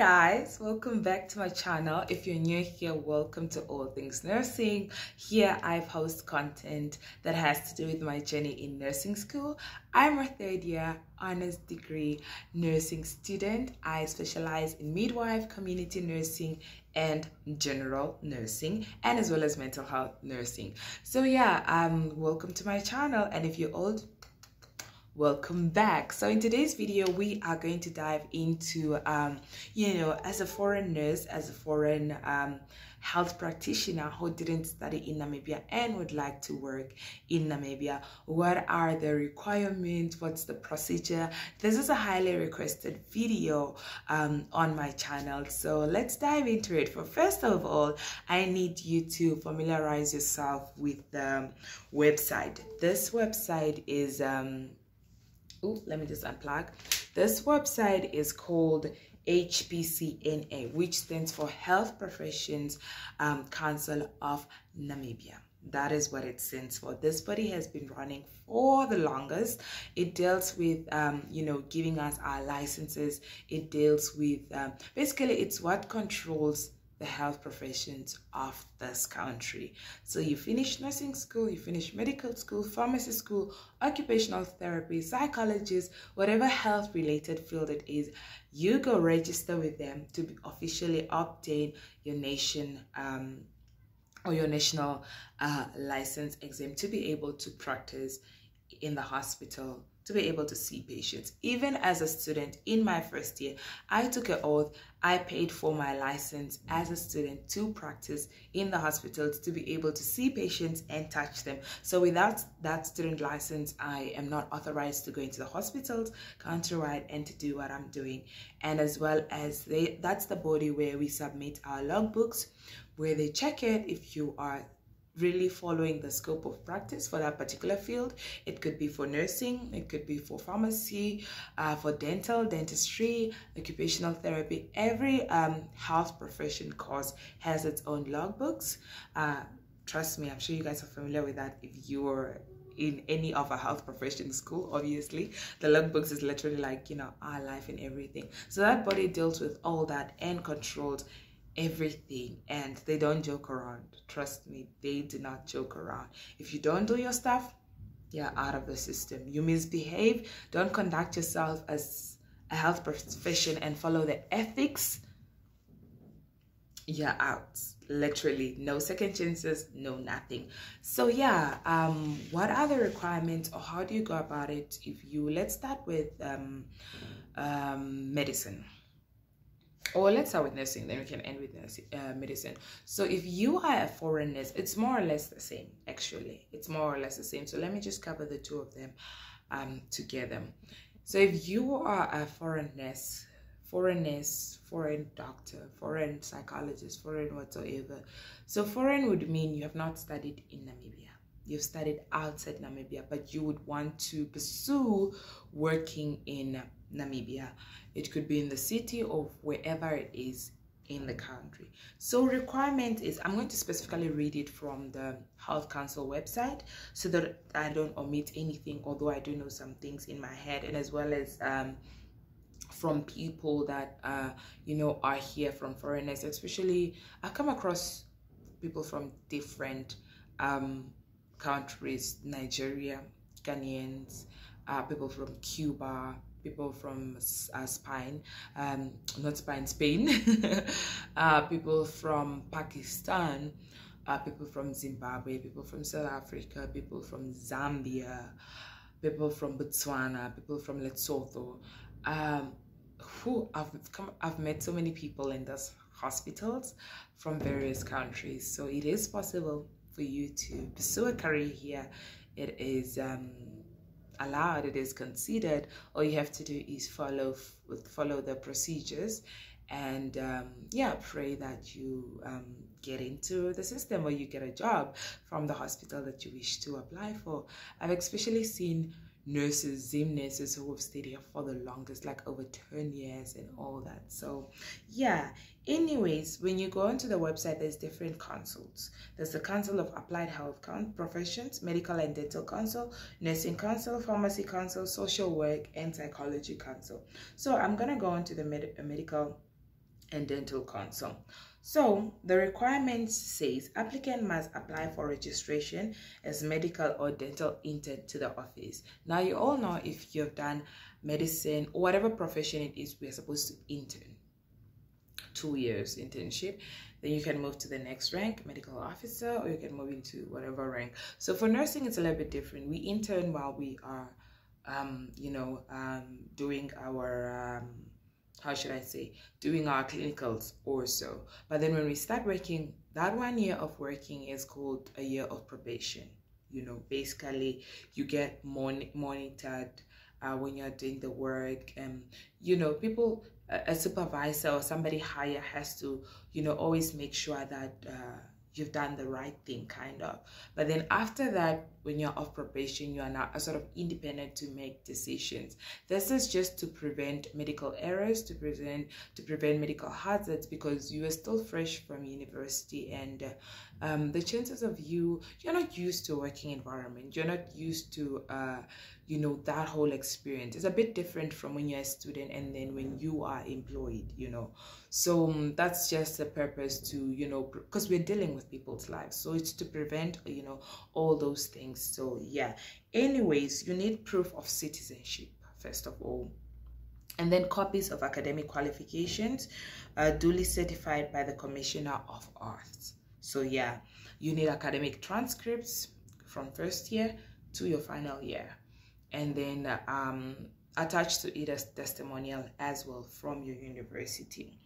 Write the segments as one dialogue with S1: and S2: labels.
S1: guys welcome back to my channel. If you're new here welcome to all things nursing. Here i post content that has to do with my journey in nursing school. I'm a third year honors degree nursing student. I specialize in midwife community nursing and general nursing and as well as mental health nursing. So yeah um welcome to my channel. And if you're old welcome back. So in today's video we are going to dive into um you know as a foreign nurse as a foreign um health practitioner who didn't study in namibia and would like to work in namibia what are the requirements? What's the procedure? This is a highly requested video um on my channel. So let's dive into it. For first of all i need you to familiarize yourself with the website. This website is um Ooh, let me just unplug. This website is called HPCNA, which stands for Health Professions um, Council of Namibia. That is what it stands for. This body has been running for the longest. It deals with, um, you know, giving us our licenses. It deals with, um, basically, it's what controls the health professions of this country. So you finish nursing school, you finish medical school, pharmacy school, occupational therapy, psychologist, whatever health related field it is, you go register with them to officially obtain your nation um, or your national uh, license exam to be able to practice in the hospital to be able to see patients. Even as a student in my first year, I took an oath. I paid for my license as a student to practice in the hospitals to be able to see patients and touch them. So without that student license, I am not authorized to go into the hospitals countrywide and to do what I'm doing. And as well as they, that's the body where we submit our logbooks, where they check it if you are really following the scope of practice for that particular field. It could be for nursing, it could be for pharmacy, uh, for dental, dentistry, occupational therapy. Every um, health profession course has its own logbooks. Uh, trust me, I'm sure you guys are familiar with that if you're in any of a health profession school obviously the logbooks is literally like you know our life and everything so that body deals with all that and controls everything and they don't joke around. Trust me, they do not joke around. If you don't do your stuff, you're out of the system. You misbehave, don't conduct yourself as a health profession and follow the ethics, you're out. Literally, no second chances, no nothing. So yeah, um, what are the requirements or how do you go about it? If you let's start with um, um, medicine or let's start with nursing then we can end with nursing, uh, medicine. So if you are a foreign nurse it's more or less the same actually. It's more or less the same. So let me just cover the two of them um, together. So if you are a foreign nurse foreign nurse foreign doctor foreign psychologist foreign whatsoever so foreign would mean you have not studied in namibia you've studied outside namibia but you would want to pursue working in namibia it could be in the city or wherever it is in the country. So requirement is, I'm going to specifically read it from the Health Council website so that I don't omit anything, although I do know some things in my head and as well as um, from people that, uh, you know, are here from foreigners, especially I come across people from different um, countries, Nigeria, Ghanaians, uh, people from Cuba, people from uh, Spain, um, not Spain, Spain, uh, people from Pakistan, uh, people from Zimbabwe, people from South Africa, people from Zambia, people from Botswana, people from Lesotho. Um, who I've come, I've met so many people in those hospitals from various countries. So it is possible for you to pursue a career here. It is um, allowed, it is considered, all you have to do is follow follow the procedures and um, yeah, pray that you um, get into the system or you get a job from the hospital that you wish to apply for. I've especially seen nurses, Zim nurses who have stayed here for the longest, like over 10 years and all that. So, yeah. Anyways, when you go onto the website, there's different councils. There's the Council of Applied Health Professions, Medical and Dental Council, Nursing Council, Pharmacy Council, Social Work, and Psychology Council. So I'm going to go into the med medical and dental consult. So the requirements says applicant must apply for registration as medical or dental intern to the office. Now you all know if you've done medicine or whatever profession it is, we're supposed to intern. Two years internship. Then you can move to the next rank, medical officer, or you can move into whatever rank. So for nursing, it's a little bit different. We intern while we are, um, you know, um, doing our um, how should I say, doing our clinicals or so. But then when we start working, that one year of working is called a year of probation. You know, basically, you get mon- monitored uh, when you're doing the work. And, you know, people, a supervisor or somebody higher has to, you know, always make sure that. Uh, you've done the right thing kind of. But then after that when you're off probation you are now sort of independent to make decisions. This is just to prevent medical errors to prevent to prevent medical hazards because you are still fresh from university and uh, um, the chances of you you're not used to working environment. You're not used to uh, you know that whole experience. Is a bit different from when you're a student and then when you are employed you know. So um, that's just the purpose to you know because we're dealing with people's lives. So it's to prevent you know all those things. So yeah. Anyways you need proof of citizenship first of all. And then copies of academic qualifications uh, duly certified by the commissioner of oaths so yeah you need academic transcripts from first year to your final year and then um, attached to it as testimonial as well from your university.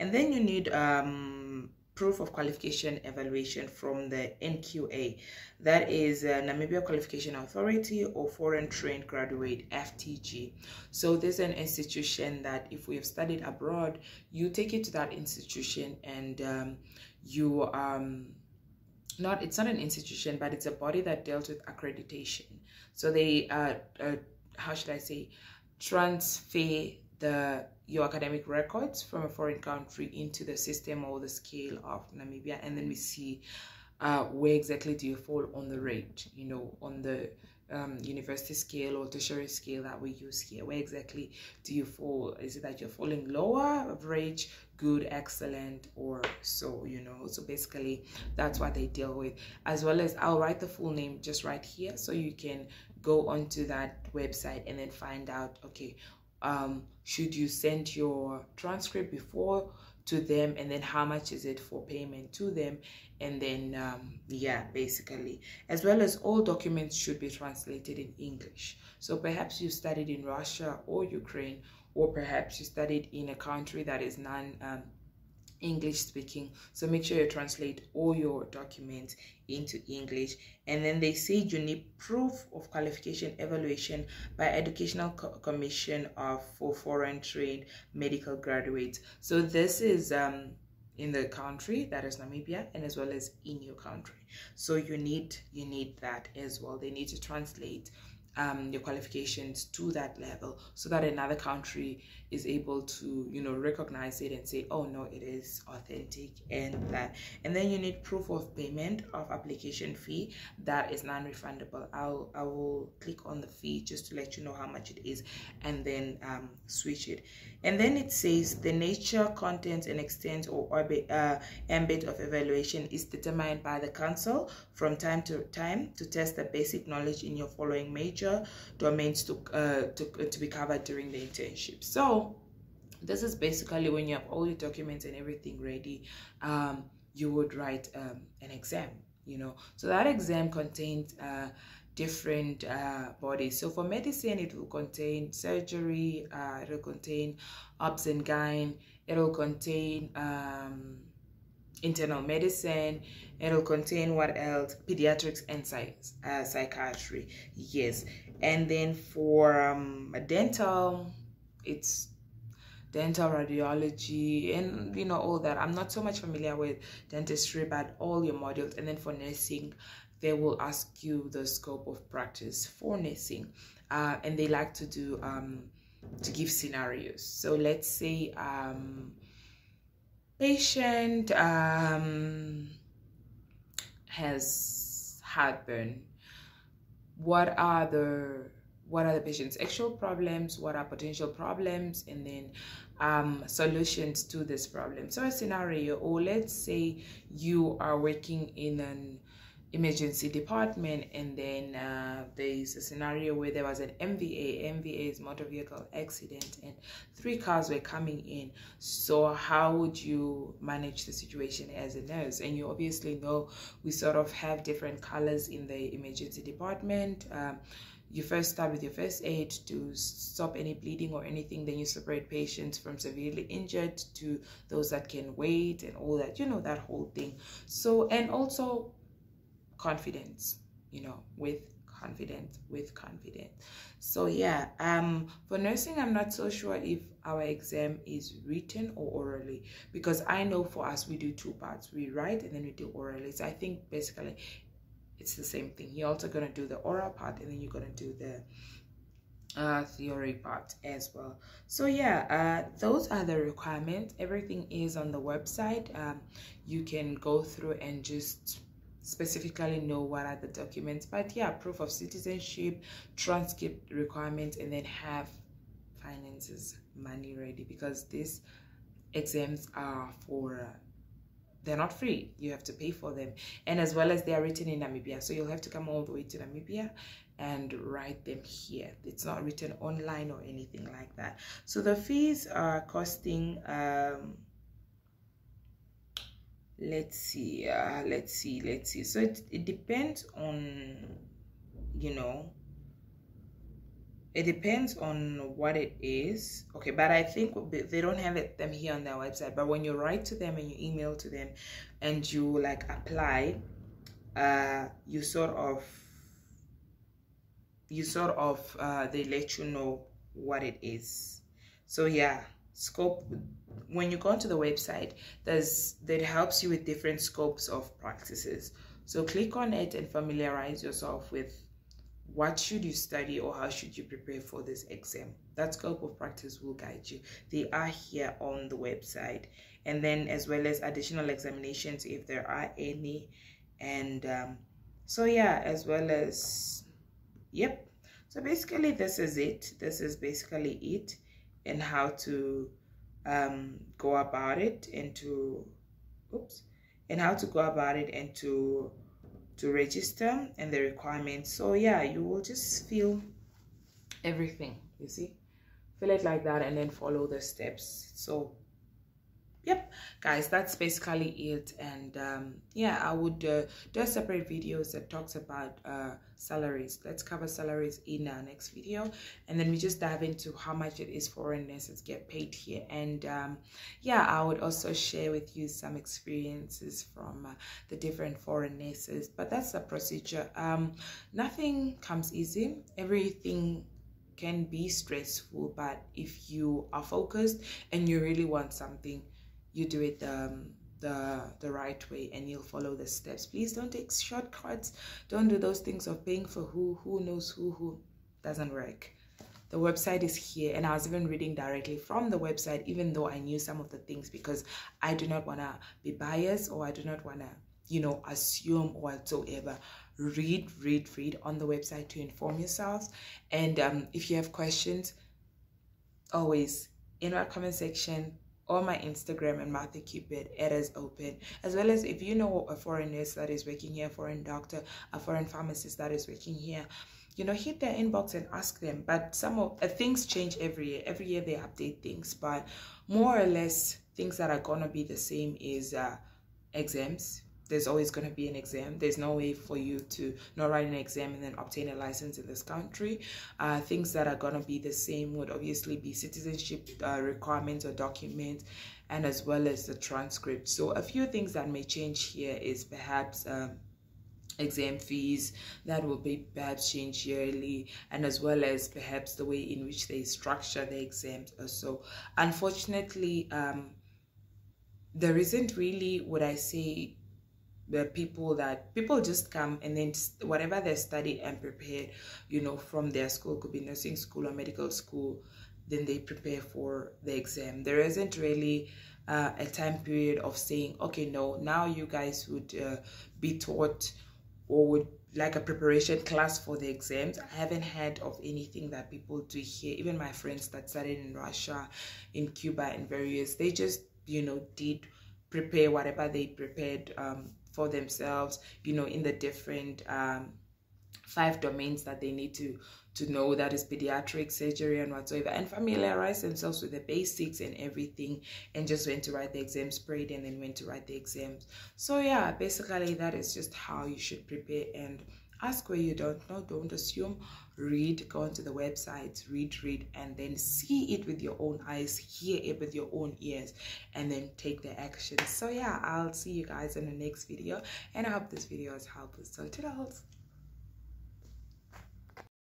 S1: And then you need um, proof of qualification evaluation from the NQA, that is uh, Namibia Qualification Authority or Foreign Trained Graduate FTG. So there's an institution that if we have studied abroad, you take it to that institution and um, you um not it's not an institution but it's a body that deals with accreditation. So they, uh, uh, how should I say, transfer the your academic records from a foreign country into the system or the scale of Namibia, and then we see uh, where exactly do you fall on the rate, you know, on the um, university scale or tertiary scale that we use here. Where exactly do you fall? Is it that you're falling lower, average, good, excellent, or so, you know? So basically, that's what they deal with. As well as I'll write the full name just right here so you can go onto that website and then find out, okay, um, should you send your transcript before to them and then how much is it for payment to them and then um, yeah basically. As well as all documents should be translated in english. So perhaps you studied in russia or ukraine or perhaps you studied in a country that is non um, English speaking. So make sure you translate all your documents into English. And then they say you need proof of qualification evaluation by Educational Co Commission of for Foreign Trained Medical Graduates. So this is um, in the country that is Namibia and as well as in your country. So you need you need that as well. They need to translate um, your qualifications to that level so that another country is able to you know recognize it and say oh no it is authentic and that. And then you need proof of payment of application fee that is non-refundable. I'll i will click on the fee just to let you know how much it is and then um, switch it. And then it says the nature content and extent or uh, ambit of evaluation is determined by the council from time to time to test the basic knowledge in your following major domains to uh, to, to be covered during the internship. So this is basically when you have all your documents and everything ready um, you would write um, an exam you know. So that exam contains uh, different uh, bodies. So for medicine it will contain surgery uh, it will contain obs and gyn it will contain um, internal medicine it'll contain what else? Pediatrics and science, uh, psychiatry yes. And then for um, dental it's dental radiology and you know all that. I'm not so much familiar with dentistry but all your modules. And then for nursing they will ask you the scope of practice for nursing. Uh, and they like to do um, to give scenarios. So let's say um, patient um, has heartburn. What are the what are the patient's actual problems, what are potential problems, and then um, solutions to this problem. So a scenario, or let's say you are working in an emergency department and then uh, there's a scenario where there was an MVA MVA is motor vehicle accident and three cars were coming in so how would you manage the situation as a nurse and you obviously know we sort of have different colors in the emergency department um, you first start with your first aid to stop any bleeding or anything then you separate patients from severely injured to those that can wait and all that you know that whole thing. So and also confidence you know with confidence with confidence so yeah um for nursing i'm not so sure if our exam is written or orally because i know for us we do two parts. We write and then we do orally. So i think basically it's the same thing. You're also going to do the oral part and then you're going to do the uh, theory part as well. So yeah uh, those are the requirements everything is on the website. Um, you can go through and just specifically know what are the documents. But yeah proof of citizenship transcript requirements and then have finances money ready because these exams are for uh, they're not free. You have to pay for them. And as well as they are written in namibia. So you'll have to come all the way to namibia and write them here. It's not written online or anything like that. So the fees are costing um let's see uh, let's see let's see. So it, it depends on you know it depends on what it is. Okay but i think they don't have it them here on their website. But when you write to them and you email to them and you like apply uh you sort of you sort of uh they let you know what it is. So yeah scope when you go onto the website there's that helps you with different scopes of practices. So click on it and familiarize yourself with what should you study or how should you prepare for this exam? That scope of practice will guide you. They are here on the website. And then as well as additional examinations if there are any. And um, so yeah as well as yep. So basically this is it. This is basically it and how to um, go about it and to oops and how to go about it and to to register and the requirements. So yeah you will just feel everything you see? Feel it like that and then follow the steps. So yep. Guys that's basically it. And um, yeah i would uh, do a separate videos that talks about uh, salaries. Let's cover salaries in our next video. And then we just dive into how much it is foreign nurses get paid here. And um, yeah i would also share with you some experiences from uh, the different foreign nurses but that's the procedure. Um, nothing comes easy. Everything can be stressful. But if you are focused and you really want something you do it um, the the right way and you'll follow the steps. Please don't take shortcuts. Don't do those things of paying for who who knows who who. Doesn't work. The website is here and i was even reading directly from the website even though i knew some of the things because i do not want to be biased or i do not want to you know assume whatsoever. Read read read on the website to inform yourselves. And um, if you have questions always in our comment section or my Instagram and Martha Cupid, it is open. As well as if you know a foreign nurse that is working here, a foreign doctor, a foreign pharmacist that is working here, you know, hit their inbox and ask them. But some of uh, things change every year. Every year they update things, but more or less things that are gonna be the same is uh, exams there's always going to be an exam. There's no way for you to not write an exam and then obtain a license in this country. Uh, things that are going to be the same would obviously be citizenship uh, requirements or documents and as well as the transcript. So a few things that may change here is perhaps um, exam fees that will be perhaps changed yearly and as well as perhaps the way in which they structure the exams also unfortunately um there isn't really what i say the people that people just come and then whatever they studied and prepared you know from their school could be nursing school or medical school then they prepare for the exam there isn't really uh, a time period of saying okay no now you guys would uh, be taught or would like a preparation class for the exams. I haven't heard of anything that people do here. Even my friends that studied in Russia, in Cuba, and various, they just, you know, did prepare whatever they prepared um, for themselves, you know, in the different um, five domains that they need to to know that is pediatric surgery and whatsoever and familiarize themselves with the basics and everything and just went to write the exams prayed and then went to write the exams. So yeah basically that is just how you should prepare and ask where you don't know don't assume. Read go onto the websites read read and then see it with your own eyes hear it with your own ears and then take the action. So yeah i'll see you guys in the next video and i hope this video has helped so toodles